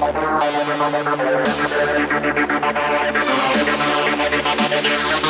Thank you.